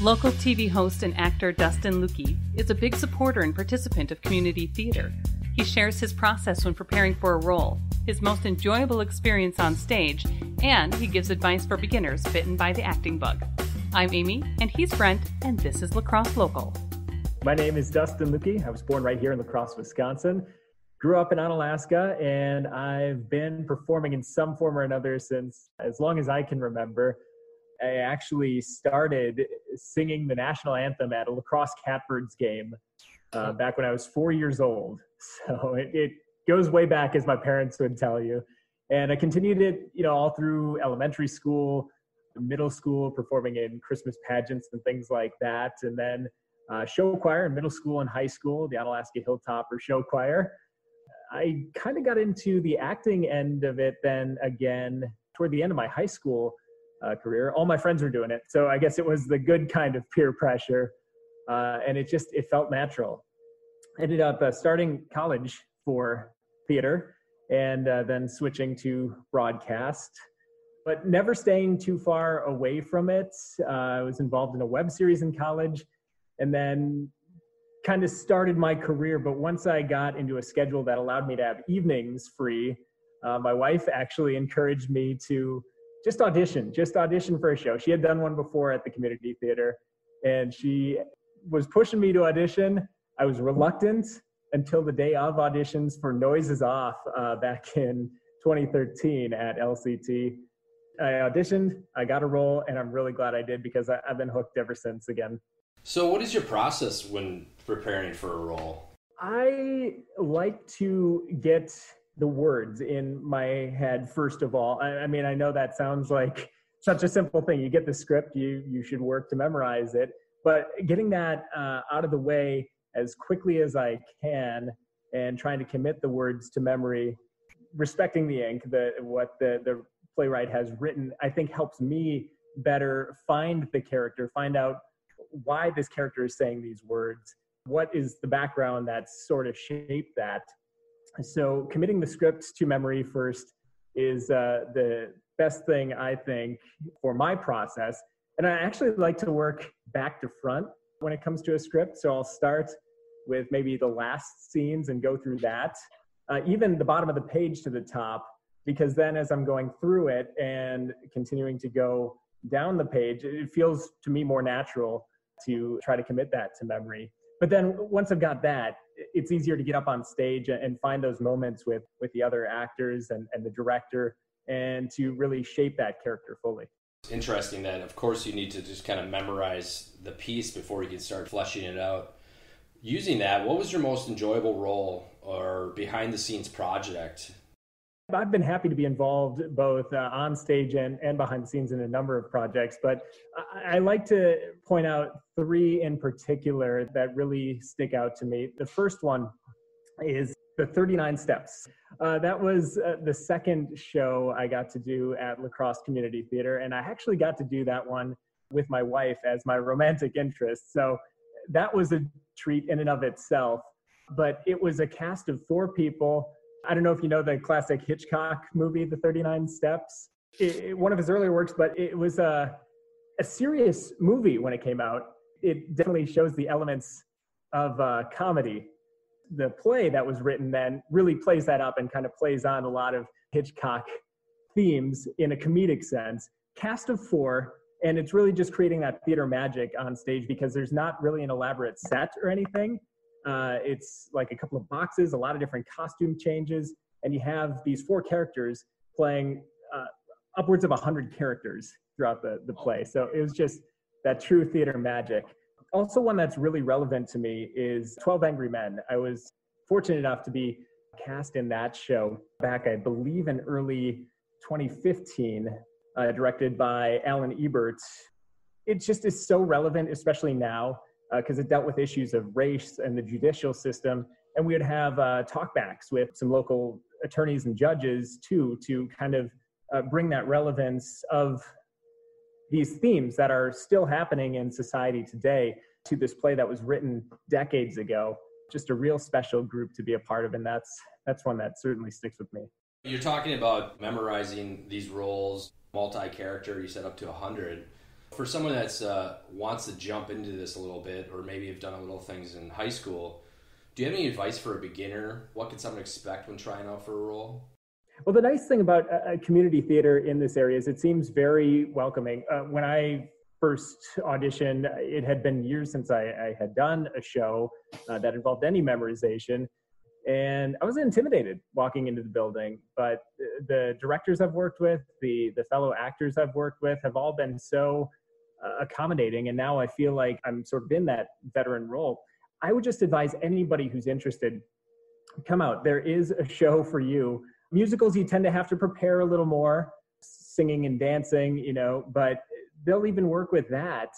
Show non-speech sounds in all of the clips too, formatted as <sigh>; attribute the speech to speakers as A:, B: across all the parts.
A: Local TV host and actor Dustin Luecke is a big supporter and participant of community theater. He shares his process when preparing for a role, his most enjoyable experience on stage, and he gives advice for beginners bitten by the acting bug. I'm Amy, and he's Brent, and this is La Crosse Local.
B: My name is Dustin Luecke. I was born right here in La Crosse, Wisconsin. Grew up in Onalaska, and I've been performing in some form or another since as long as I can remember. I actually started singing the national anthem at a La Crosse Catbirds game uh, back when I was four years old. <laughs> So it, it goes way back, as my parents would tell you. And I continued it, you know, all through elementary school, middle school, performing in Christmas pageants and things like that. And then uh, show choir in middle school and high school, the Onalaska Hilltopper Show Choir. I kind of got into the acting end of it then again toward the end of my high school uh, career. All my friends were doing it, so I guess it was the good kind of peer pressure, uh, and it just it felt natural. Ended up uh, starting college for theater, and uh, then switching to broadcast, but never staying too far away from it. Uh, I was involved in a web series in college, and then kind of started my career. But once I got into a schedule that allowed me to have evenings free, uh, my wife actually encouraged me to just audition, just audition for a show. She had done one before at the community theater, and she was pushing me to audition. I was reluctant until the day of auditions for Noises Off uh, back in 2013 at LCT. I auditioned, I got a role, and I'm really glad I did because I, I've been hooked ever since again.
C: So, what is your process when preparing for a role?
B: I like to get the words in my head first of all. I, I, mean, I know that sounds like such a simple thing. You get the script, you you should work to memorize it, but getting that uh, out of the way as quickly as I can and trying to commit the words to memory, respecting the ink, the what the the playwright has written, I think helps me better find the character, find out why this character is saying these words, what is the background that sort of shaped that so committing the script to memory first is uh, the best thing I think for my process. And I actually like to work back to front when it comes to a script. So I'll start with maybe the last scenes and go through that, uh, even the bottom of the page to the top, because then as I'm going through it and continuing to go down the page, it feels to me more natural to try to commit that to memory. But then once I've got that, it's easier to get up on stage and find those moments with with the other actors and, and the director and to really shape that character fully.
C: Interesting that of course you need to just kind of memorize the piece before you can start fleshing it out. Using that what was your most enjoyable role or behind the scenes project
B: I've been happy to be involved both uh, on stage and, and behind the scenes in a number of projects, but I, I, like to point out three in particular that really stick out to me. The first one is the 39 Steps. Uh, that was uh, the second show I got to do at La Crosse Community Theater, and I actually got to do that one with my wife as my romantic interest. So that was a treat in and of itself. But it was a cast of four people I don't know if you know the classic Hitchcock movie, The 39 Steps. It, it, one of his earlier works, but it was a, a serious movie when it came out. It definitely shows the elements of uh, comedy. The play that was written then really plays that up and kind of plays on a lot of Hitchcock themes in a comedic sense. Cast of four, and it's really just creating that theater magic on stage because there's not really an elaborate set or anything uh, it's like a couple of boxes, a lot of different costume changes, and you have these four characters playing uh, upwards of 100 characters throughout the, the play. So it was just that true theater magic. Also, one that's really relevant to me is 12 Angry Men. I was fortunate enough to be cast in that show back, I believe, in early 2015, uh, directed by Alan Ebert. It just is so relevant, especially now because uh, it dealt with issues of race and the judicial system. And we would have uh, talkbacks with some local attorneys and judges too to kind of uh, bring that relevance of these themes that are still happening in society today to this play that was written decades ago. Just a real special group to be a part of, and that's that's one that certainly sticks with me.
C: You're talking about memorizing these roles, multi-character. You said up to a hundred For someone that's uh, wants to jump into this a little bit, or maybe have done a little things in high school, do you have any advice for a beginner? What can someone expect when trying out for a role?
B: Well, the nice thing about a community theater in this area is it seems very welcoming. Uh, when I first auditioned, it had been years since I, I had done a show uh, that involved any memorization. And I was intimidated walking into the building, but the directors I've worked with, the, the fellow actors I've worked with have all been so uh, accommodating. And now I feel like I'm sort of in that veteran role. I would just advise anybody who's interested come out. There is a show for you. Musicals, you tend to have to prepare a little more, singing and dancing, you know, but they'll even work with that.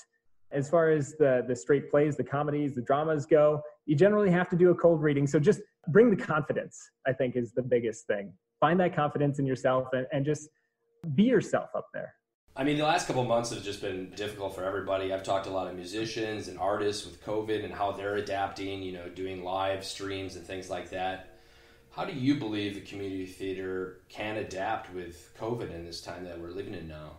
B: As far as the, the straight plays, the comedies, the dramas go, you generally have to do a cold reading. So just bring the confidence, I think, is the biggest thing. Find that confidence in yourself and, and just be yourself up there.
C: I mean, the last couple months have just been difficult for everybody. I've talked to a lot of musicians and artists with COVID and how they're adapting, you know, doing live streams and things like that. How do you believe the community theater can adapt with COVID in this time that we're living in now?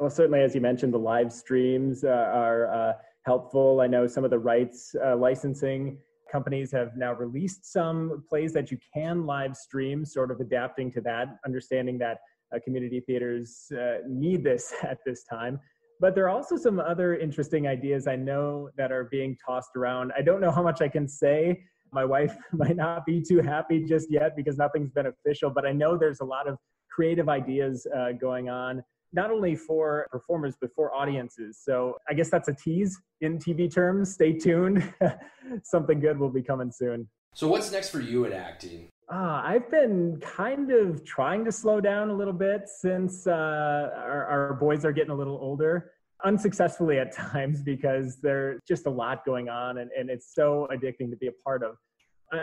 B: Well, certainly, as you mentioned, the live streams uh, are uh, helpful. I know some of the rights uh, licensing companies have now released some plays that you can live stream, sort of adapting to that, understanding that community theaters uh, need this <laughs> at this time. But there are also some other interesting ideas I know that are being tossed around. I don't know how much I can say. My wife <laughs> might not be too happy just yet because nothing's been official, but I know there's a lot of creative ideas uh, going on, not only for performers, but for audiences. So I guess that's a tease in TV terms. Stay tuned. <laughs> Something good will be coming soon.
C: So, what's next for you in acting?
B: Uh, I've been kind of trying to slow down a little bit since uh, our, our, boys are getting a little older. Unsuccessfully at <laughs> times because there's just a lot going on and, and it's so addicting to be a part of.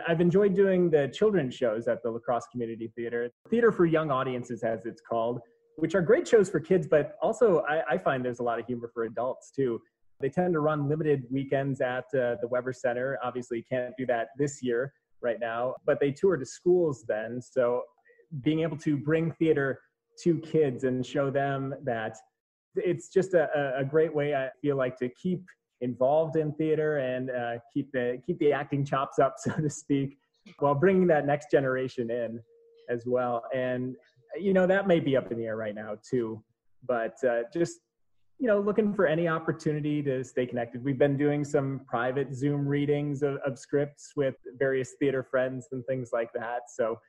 B: I've enjoyed doing the children's shows at the La Crosse Community Theater. Theater for Young Audiences, as it's called, which are great shows for kids, but also I, I find there's a lot of humor for adults too. They tend to run limited weekends at uh, the Weber Center. Obviously, can't do that this year right now, but they tour to schools then. So being able to bring theater to kids and show them that it's just a, a great way I feel like to keep involved in theater and uh, keep the keep the acting chops up, <laughs> so to speak, while bringing that next generation in as well. And you know that may be up in the air right now too, but uh, just you know, looking for any opportunity to stay connected. We've been doing some private Zoom readings of, of scripts with various theater friends and things like that. So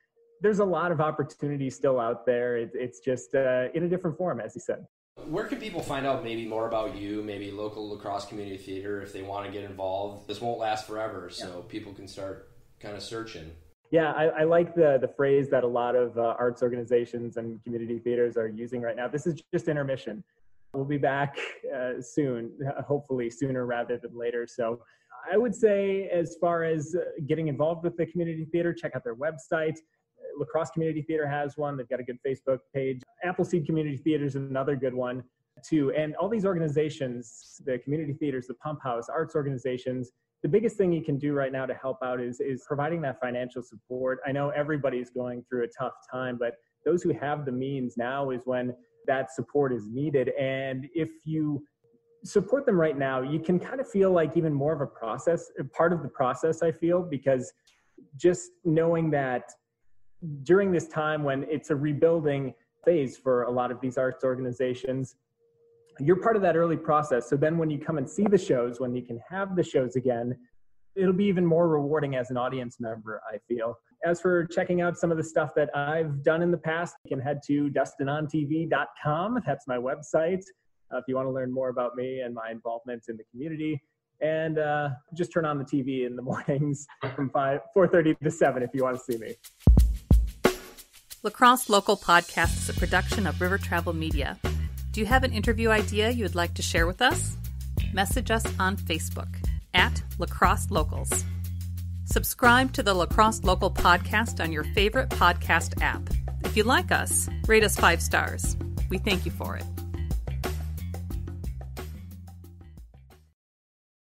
B: there's a lot of opportunity still out there. It, it's just uh, in a different form, as you said.
C: Where can people find out maybe more about you, maybe local La Crosse community theater if they want to get involved? This won't last forever, so yeah. people can start kind of searching.
B: Yeah, I, I, like the the phrase that a lot of uh, arts organizations and community theaters are using right now. This is just intermission. We'll be back uh, soon, <laughs> hopefully sooner rather than later. So I would say, as far as uh, getting involved with the community theater, check out their website. La Crosse Community Theater has one. They've got a good Facebook page. Appleseed Community Theater is another good one, too. And all these organizations, the community theaters, the pump house, arts organizations, the biggest thing you can do right now to help out is, is providing that financial support. I know everybody's going through a tough time, but those who have the means now is when that support is needed. And if you support them right now, you can kind of feel like even more of a process, part of the process, I feel, because just knowing that during this time when it's a rebuilding phase for a lot of these arts organizations, you're part of that early process. So then when you come and see the shows, when you can have the shows again, it'll be even more rewarding as an audience member, I feel. As for checking out some of the stuff that I've done in the past, you can head to dustinontv.com. That's my website. Uh, if you want to learn more about me and my involvement in the community. And uh, just turn on the TV in the <laughs> mornings from 5, 4.30 to 7 if you want to see me.
A: La Crosse Local Podcast is a production of River Travel Media. Do you have an interview idea you would like to share with us? Message us on Facebook at La Crosse Locals. Subscribe to the La Crosse Local podcast on your favorite podcast app. If you like us, rate us five stars. We thank you for it.